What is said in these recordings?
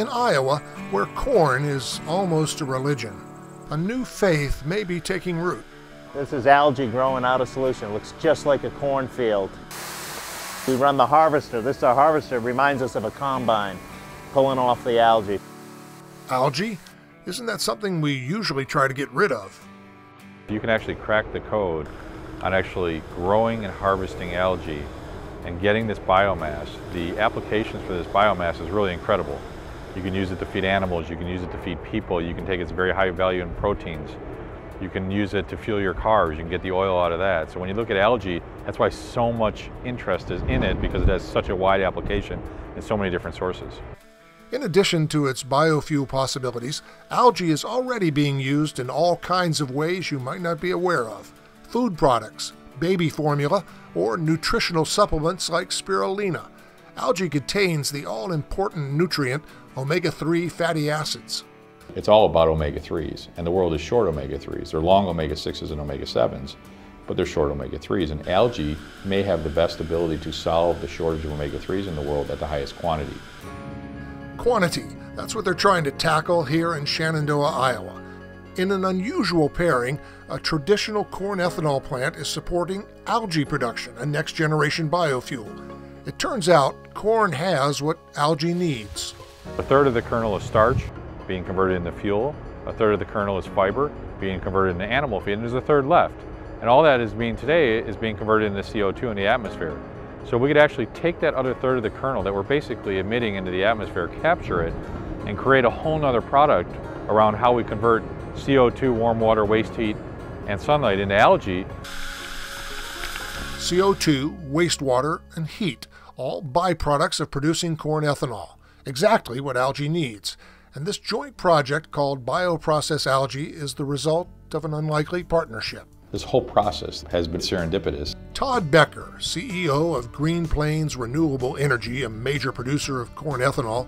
In Iowa, where corn is almost a religion, a new faith may be taking root. This is algae growing out of solution. It looks just like a cornfield. We run the harvester. This our harvester reminds us of a combine pulling off the algae. Algae? Isn't that something we usually try to get rid of? You can actually crack the code on actually growing and harvesting algae and getting this biomass. The applications for this biomass is really incredible. You can use it to feed animals, you can use it to feed people, you can take its very high value in proteins. You can use it to fuel your cars, you can get the oil out of that. So when you look at algae, that's why so much interest is in it because it has such a wide application in so many different sources. In addition to its biofuel possibilities, algae is already being used in all kinds of ways you might not be aware of. Food products, baby formula, or nutritional supplements like spirulina. Algae contains the all important nutrient omega 3 fatty acids. It's all about omega 3s, and the world is short omega 3s. They're long omega 6s and omega 7s, but they're short omega 3s. And algae may have the best ability to solve the shortage of omega 3s in the world at the highest quantity. Quantity, that's what they're trying to tackle here in Shenandoah, Iowa. In an unusual pairing, a traditional corn ethanol plant is supporting algae production, a next generation biofuel. It turns out corn has what algae needs. A third of the kernel is starch being converted into fuel, a third of the kernel is fiber being converted into animal feed, and there's a third left. And all that is being today is being converted into CO2 in the atmosphere. So we could actually take that other third of the kernel that we're basically emitting into the atmosphere, capture it, and create a whole nother product around how we convert CO2, warm water, waste heat, and sunlight into algae. CO2, wastewater, and heat, all byproducts of producing corn ethanol, exactly what algae needs. And this joint project called Bioprocess Algae is the result of an unlikely partnership. This whole process has been serendipitous. Todd Becker, CEO of Green Plains Renewable Energy, a major producer of corn ethanol,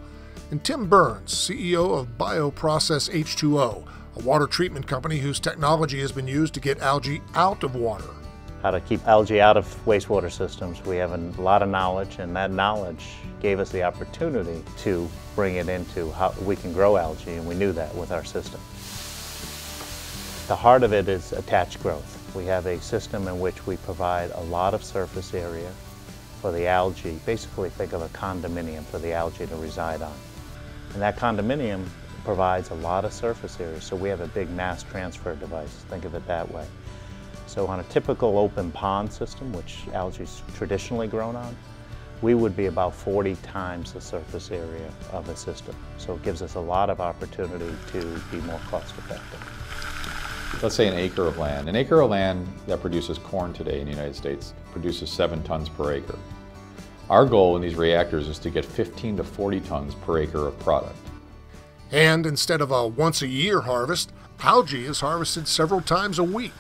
and Tim Burns, CEO of Bioprocess H2O, a water treatment company whose technology has been used to get algae out of water. How to keep algae out of wastewater systems. We have a lot of knowledge, and that knowledge gave us the opportunity to bring it into how we can grow algae, and we knew that with our system. The heart of it is attached growth. We have a system in which we provide a lot of surface area for the algae. Basically, think of a condominium for the algae to reside on. And that condominium provides a lot of surface area, so we have a big mass transfer device. Think of it that way. So on a typical open pond system, which algae is traditionally grown on, we would be about 40 times the surface area of a system. So it gives us a lot of opportunity to be more cost effective. Let's say an acre of land. An acre of land that produces corn today in the United States produces seven tons per acre. Our goal in these reactors is to get 15 to 40 tons per acre of product. And instead of a once a year harvest, algae is harvested several times a week.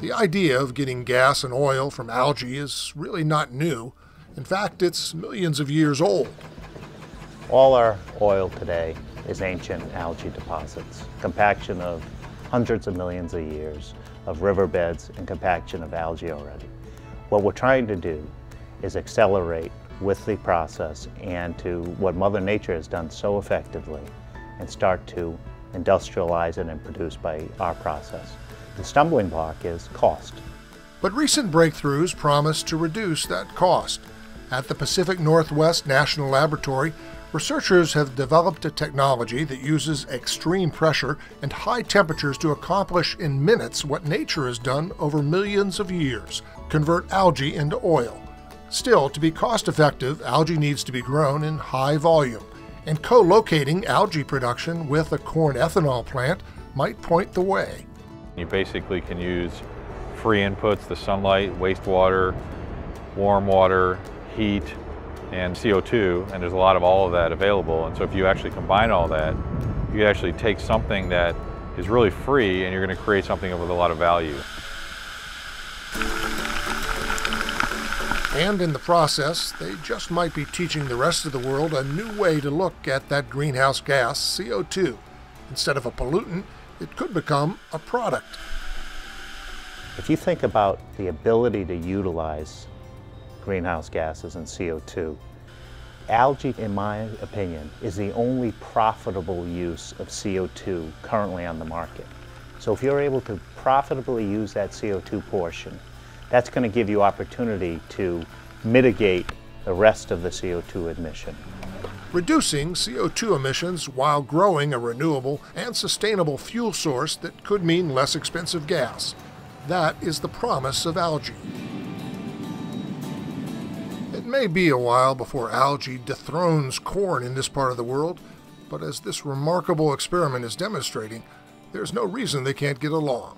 The idea of getting gas and oil from algae is really not new. In fact, it's millions of years old. All our oil today is ancient algae deposits, compaction of hundreds of millions of years of riverbeds and compaction of algae already. What we're trying to do is accelerate with the process and to what Mother Nature has done so effectively and start to industrialize it and produce by our process. The stumbling block is cost. But recent breakthroughs promise to reduce that cost. At the Pacific Northwest National Laboratory, researchers have developed a technology that uses extreme pressure and high temperatures to accomplish in minutes what nature has done over millions of years convert algae into oil. Still, to be cost effective, algae needs to be grown in high volume, and co locating algae production with a corn ethanol plant might point the way. You basically can use free inputs, the sunlight, wastewater, warm water, heat, and CO2, and there's a lot of all of that available. And so if you actually combine all that, you actually take something that is really free and you're going to create something with a lot of value. And in the process, they just might be teaching the rest of the world a new way to look at that greenhouse gas, CO2. Instead of a pollutant, it could become a product. If you think about the ability to utilize greenhouse gases and CO2, Algae, in my opinion, is the only profitable use of CO2 currently on the market. So if you're able to profitably use that CO2 portion, that's going to give you opportunity to mitigate the rest of the CO2 emission. Reducing CO2 emissions while growing a renewable and sustainable fuel source that could mean less expensive gas. That is the promise of algae. It may be a while before algae dethrones corn in this part of the world, but as this remarkable experiment is demonstrating, there's no reason they can't get along.